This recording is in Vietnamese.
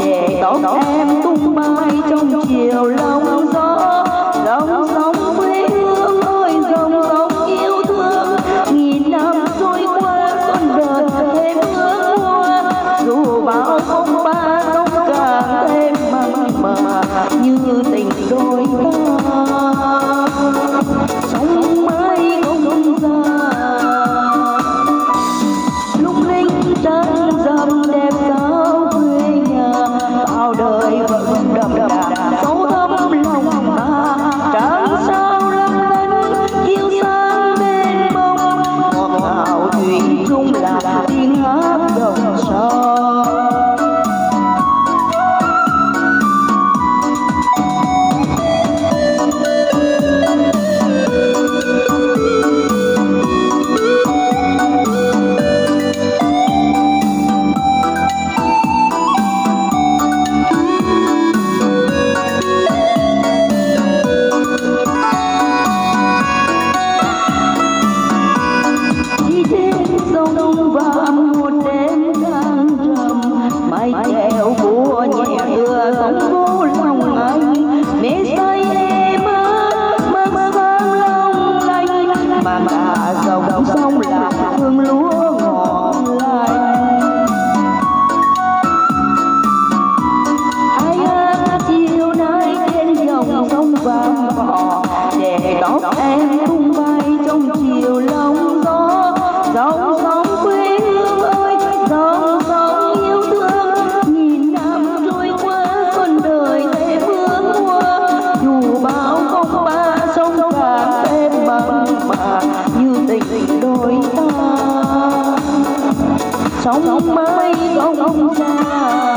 để tóc em tung bay trong chiều lòng gió. Lòng sóng quê hương ơi, dòng dòng yêu thương. Nghìn năm trôi qua, con đợt thêm hương hoa dù bão không ba sóng càng thêm mặn mà. Như tình đôi ta sống mới không ra